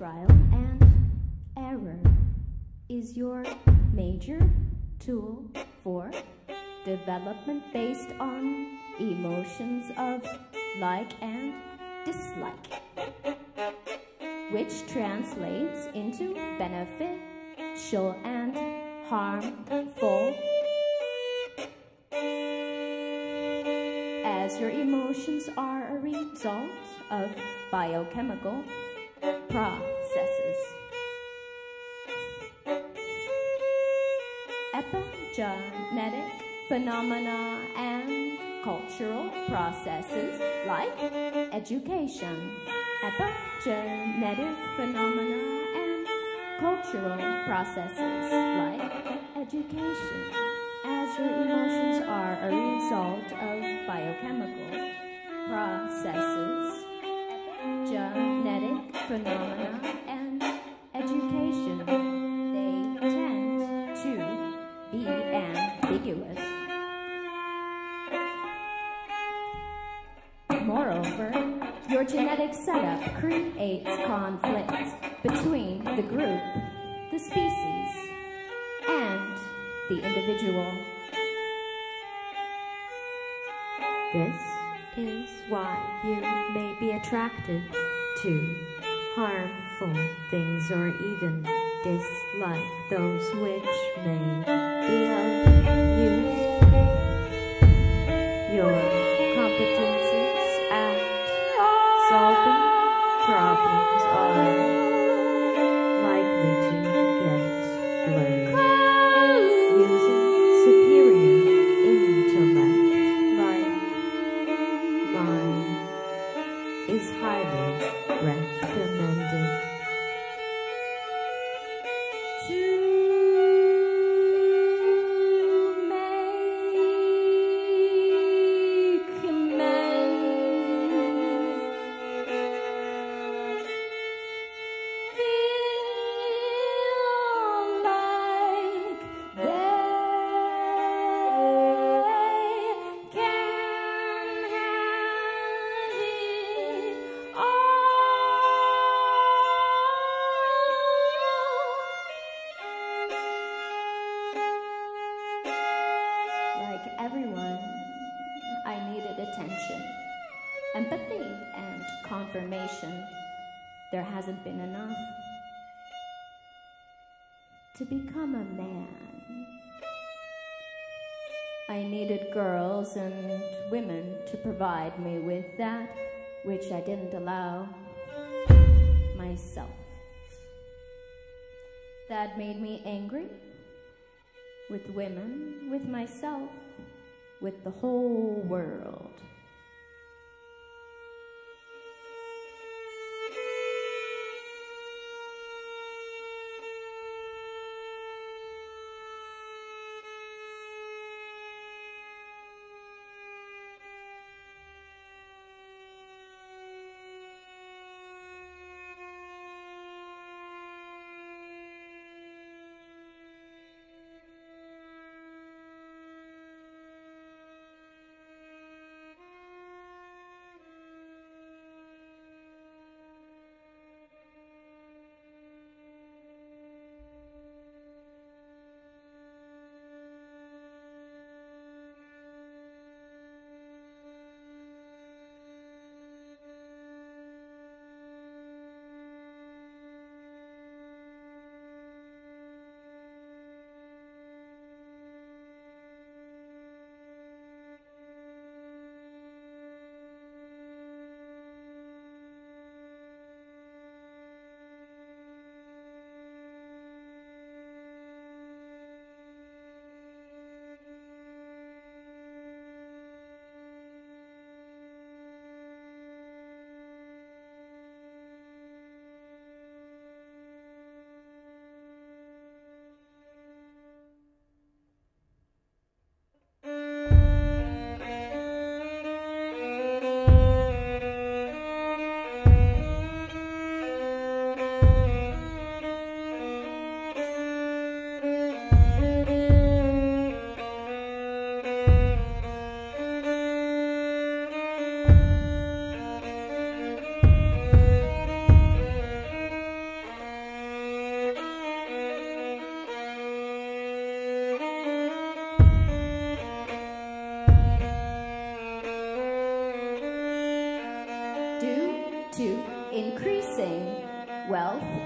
Trial and error is your major tool for development based on emotions of like and dislike, which translates into beneficial and harmful as your emotions are a result of biochemical processes. Epigenetic phenomena and cultural processes like education. Epigenetic phenomena and cultural processes like education. As your emotions are a result of biochemical processes, genetic phenomena, setup creates conflict between the group, the species, and the individual. This is why you may be attracted to harmful things or even dislike those which may be of use. Your likely to get blurred. Using superior intellect like mine is highly recommended. Attention, empathy, and confirmation. There hasn't been enough to become a man. I needed girls and women to provide me with that which I didn't allow myself. That made me angry with women, with myself, with the whole world.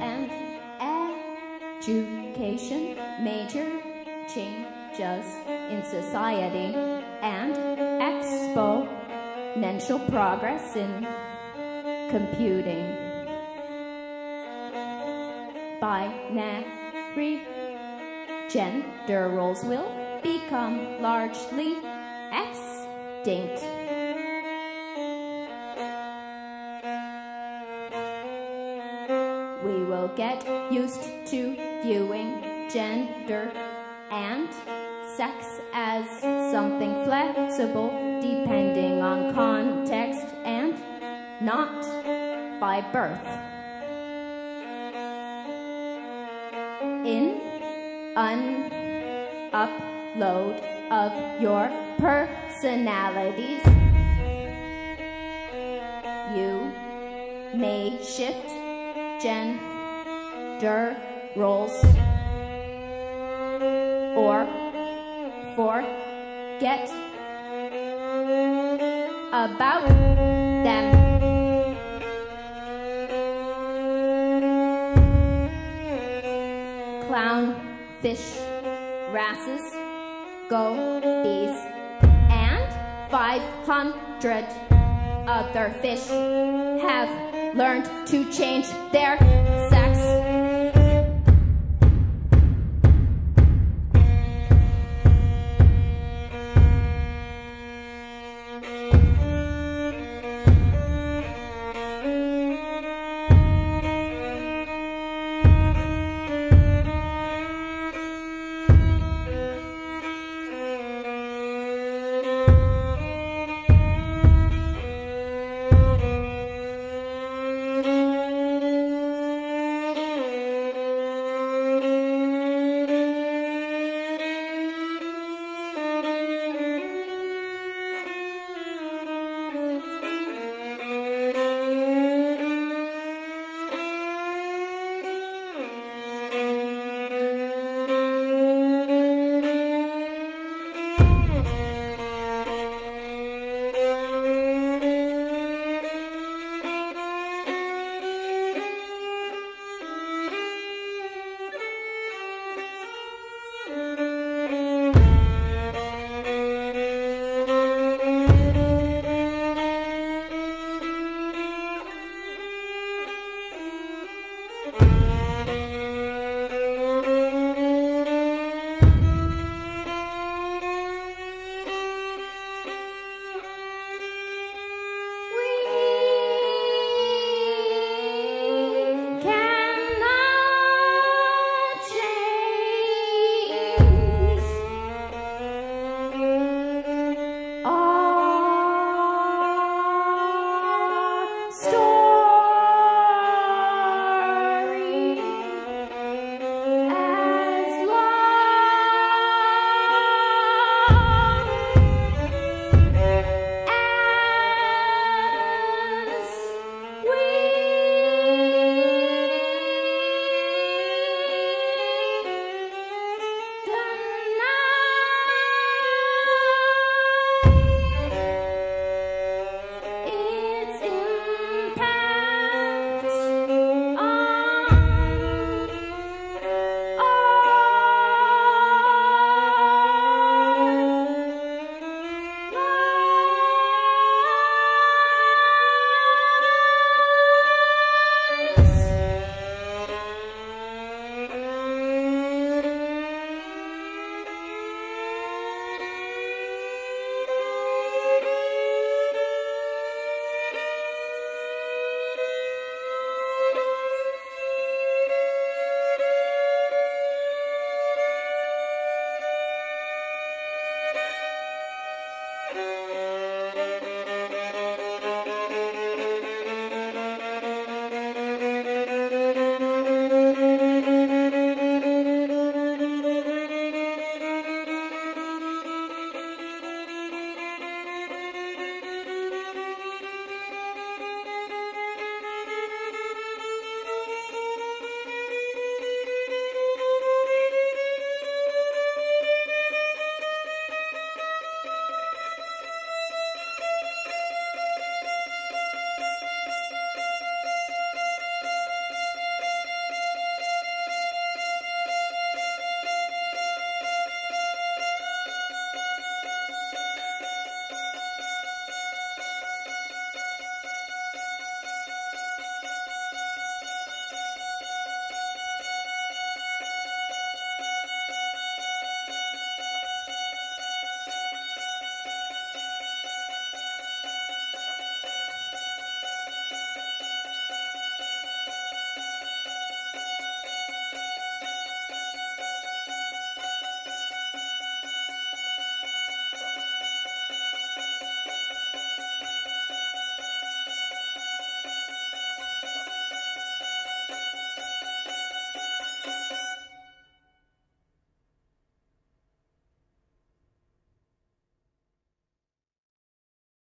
And education, major changes in society, and exponential progress in computing. Binary gender roles will become largely extinct. Get used to viewing gender and sex as something flexible depending on context and not by birth. In an upload of your personalities, you may shift gender roles or forget about them. Clown, Clownfish, wrasses, gobies, and 500 other fish have learned to change their sex